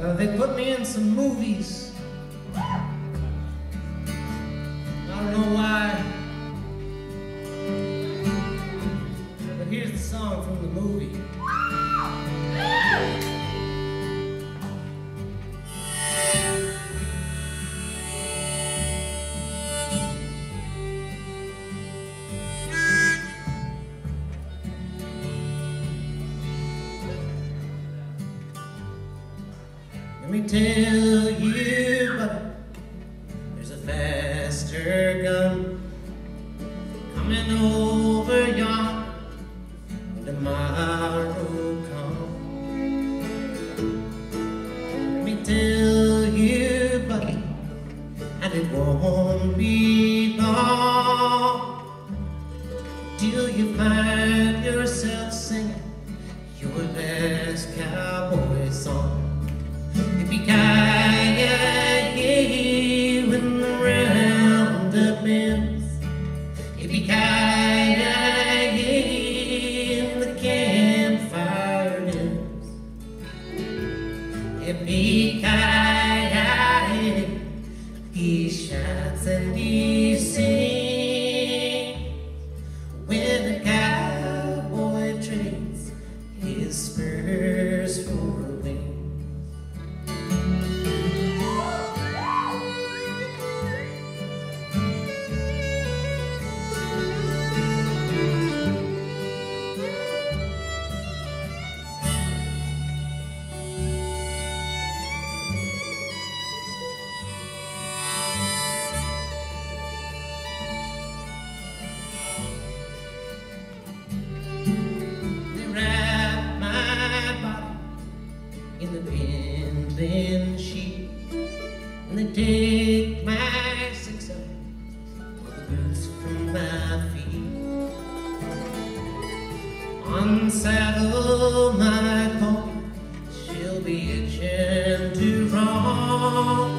Uh, they put me in some movies. Me tell you, buddy, there's a faster gun coming over yon tomorrow come. Let me tell you, buddy, and it won't be long till you find yourself singing your last cowboy song. Yippee-ki-yay, he shines and he in the binding sheet, and they take my six up for the boots from my feet. Unsaddle my pony, she'll be itching to run,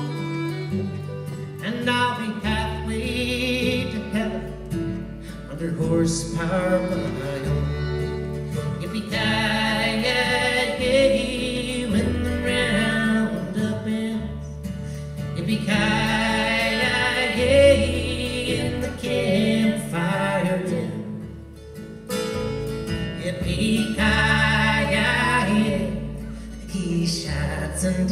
and I'll be halfway to heaven under horsepower Yippee-ki-yay, he shouts and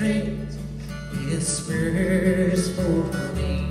straight, His prayers for me.